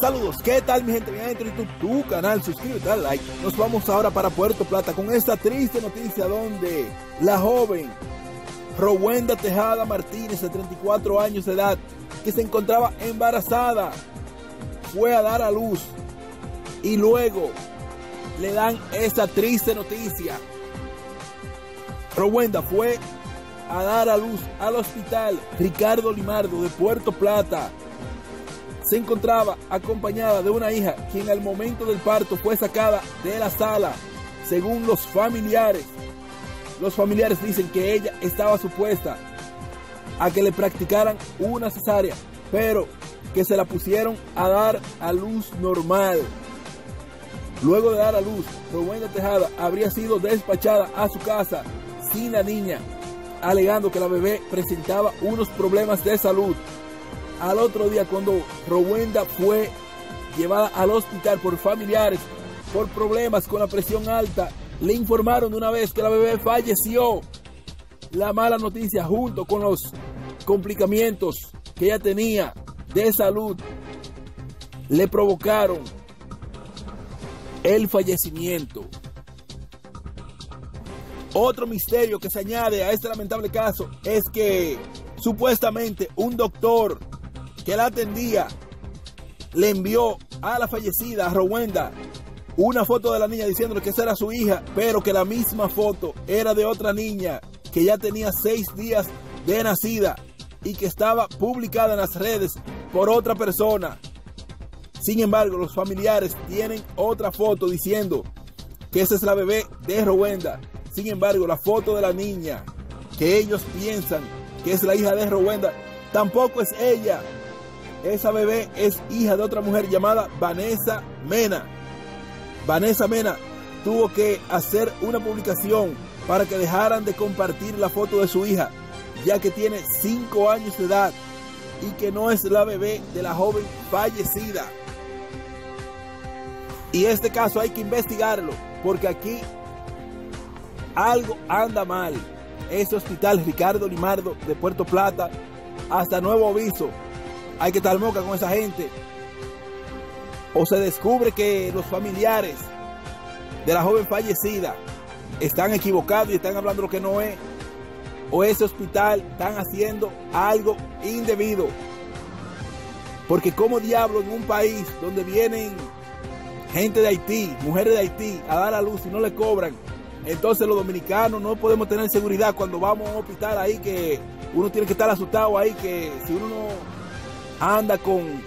Saludos, ¿qué tal mi gente? Bien, dentro de tu, tu canal, suscríbete, dale like. Nos vamos ahora para Puerto Plata con esta triste noticia donde la joven Rowenda Tejada Martínez, de 34 años de edad, que se encontraba embarazada, fue a dar a luz y luego le dan esa triste noticia. Rowenda fue a dar a luz al hospital Ricardo Limardo de Puerto Plata. Se encontraba acompañada de una hija quien al momento del parto fue sacada de la sala, según los familiares. Los familiares dicen que ella estaba supuesta a que le practicaran una cesárea, pero que se la pusieron a dar a luz normal. Luego de dar a luz, Rowenda Tejada habría sido despachada a su casa sin la niña, alegando que la bebé presentaba unos problemas de salud. Al otro día, cuando Rowenda fue llevada al hospital por familiares por problemas con la presión alta, le informaron de una vez que la bebé falleció. La mala noticia junto con los complicamientos que ella tenía de salud le provocaron el fallecimiento. Otro misterio que se añade a este lamentable caso es que supuestamente un doctor que la atendía le envió a la fallecida, a Rowenda, una foto de la niña diciéndole que esa era su hija, pero que la misma foto era de otra niña que ya tenía seis días de nacida y que estaba publicada en las redes por otra persona. Sin embargo, los familiares tienen otra foto diciendo que esa es la bebé de Rowenda. Sin embargo, la foto de la niña que ellos piensan que es la hija de Rowenda tampoco es ella. Esa bebé es hija de otra mujer llamada Vanessa Mena. Vanessa Mena tuvo que hacer una publicación para que dejaran de compartir la foto de su hija, ya que tiene 5 años de edad y que no es la bebé de la joven fallecida. Y este caso hay que investigarlo, porque aquí algo anda mal. Ese hospital Ricardo Limardo de Puerto Plata, hasta nuevo aviso, hay que estar moca con esa gente. O se descubre que los familiares de la joven fallecida están equivocados y están hablando lo que no es. O ese hospital están haciendo algo indebido. Porque como diablo en un país donde vienen gente de Haití, mujeres de Haití, a dar a luz y no le cobran, entonces los dominicanos no podemos tener seguridad cuando vamos a un hospital ahí que uno tiene que estar asustado ahí, que si uno no anda con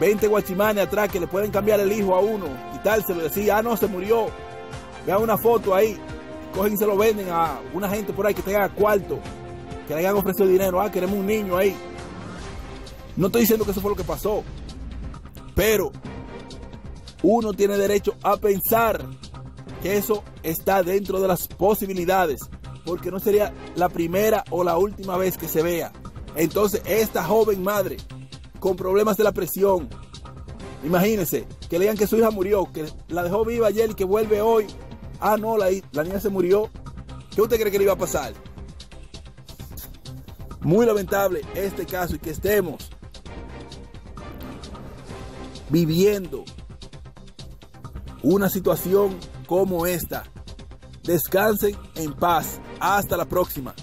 20 guachimanes atrás que le pueden cambiar el hijo a uno, quitárselo decir, ah, no, se murió. Vean una foto ahí, cogen y se lo venden a una gente por ahí que tenga cuarto, que le hayan ofrecido dinero, ah, queremos un niño ahí. No estoy diciendo que eso fue lo que pasó, pero uno tiene derecho a pensar que eso está dentro de las posibilidades, porque no sería la primera o la última vez que se vea. Entonces, esta joven madre con problemas de la presión, imagínense que le digan que su hija murió, que la dejó viva ayer y que vuelve hoy. Ah, no, la, la niña se murió. ¿Qué usted cree que le iba a pasar? Muy lamentable este caso y que estemos viviendo una situación como esta. Descansen en paz. Hasta la próxima.